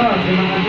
Tamam.